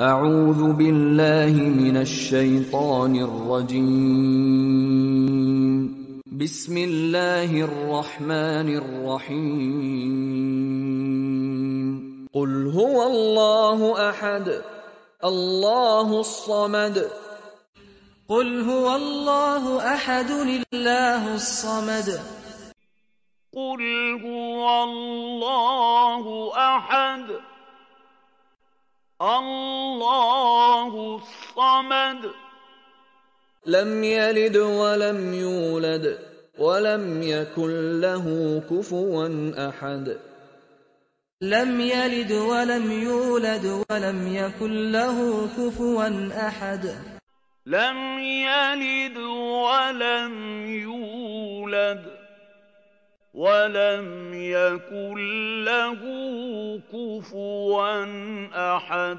أعوذ بالله من الشيطان الرجيم. بسم الله الرحمن الرحيم. قل هو الله أحد الله الصمد. قل هو الله أحد الله الصمد. قل هو الله أحد. الله الصمد. لم يلد ولم يولد ولم يكن له كفوا أحد. لم يلد ولم يولد ولم يكن له كفوا أحد. لم يلد ولم يولد. ولم يكن له كفوا احد